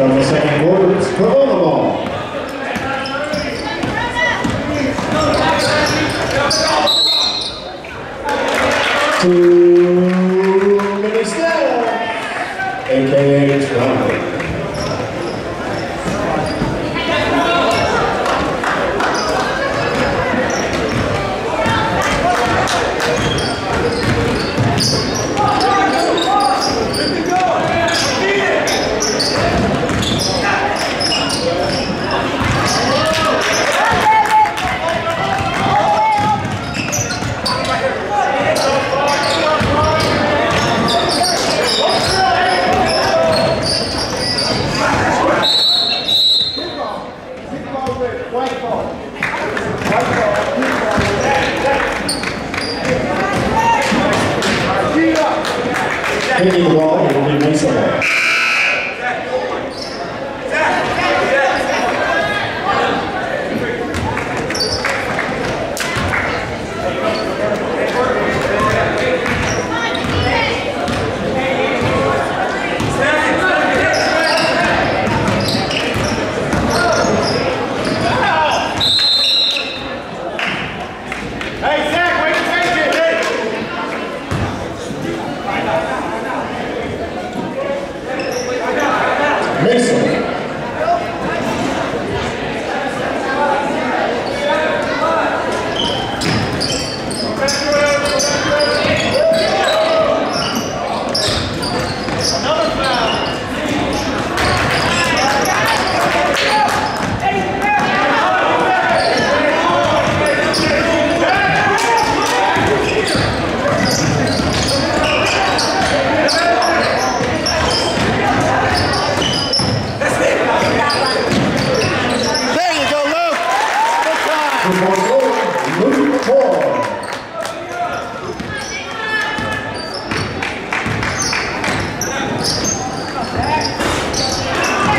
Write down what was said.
From the second quarter, it's Corona ball. To Minnesota, aka Toronto. Taking the ball, it will be Mesa